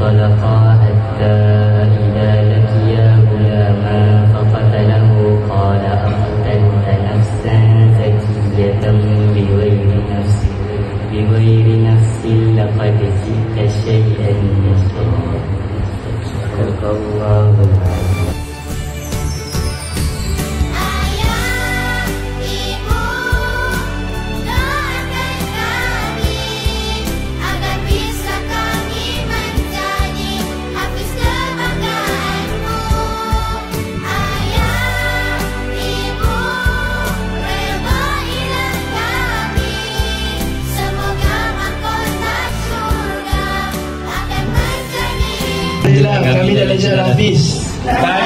خلقا حتى إذا لقيا غلاما فقتله قال أقتلت نفسا زكية بغير نفس. بغير نفس لقد جئت شيئا نكرا صدق الله العظيم. Alhamdulillah kami dah belajar Hafiz. Takbir!